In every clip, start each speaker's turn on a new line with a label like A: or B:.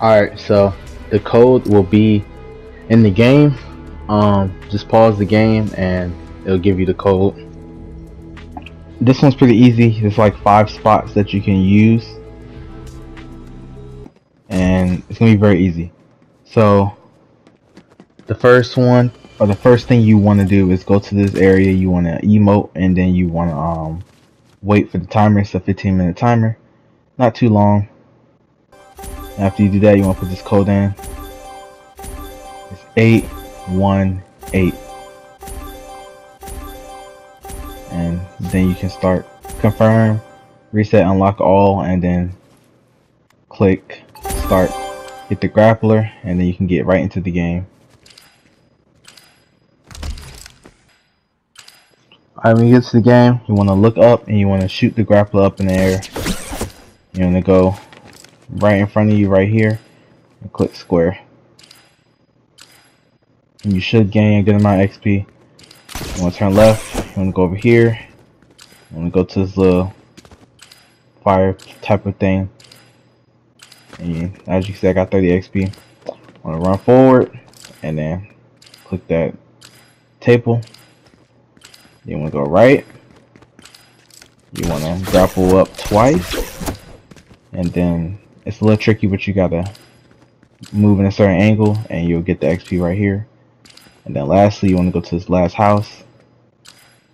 A: Alright, so the code will be in the game. Um, just pause the game and it'll give you the code. This one's pretty easy. There's like five spots that you can use. And it's gonna be very easy. So the first one or the first thing you want to do is go to this area you want to emote and then you want to um wait for the timer it's a 15 minute timer not too long after you do that you want to put this code in. It's 818 and then you can start confirm reset unlock all and then click start. Hit the grappler and then you can get right into the game. Alright, when you get to the game, you want to look up and you want to shoot the grappler up in the air. You want to go right in front of you right here and click square. And you should gain a good amount of XP. You want to turn left, you want to go over here. You want to go to this little fire type of thing. And as you see, I got 30 XP. I want to run forward and then click that table you want to go right. You want to grapple up twice. And then it's a little tricky, but you got to move in a certain angle and you'll get the XP right here. And then lastly, you want to go to this last house.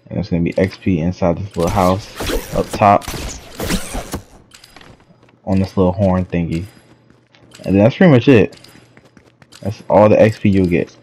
A: And it's going to be XP inside this little house up top on this little horn thingy. And that's pretty much it. That's all the XP you'll get.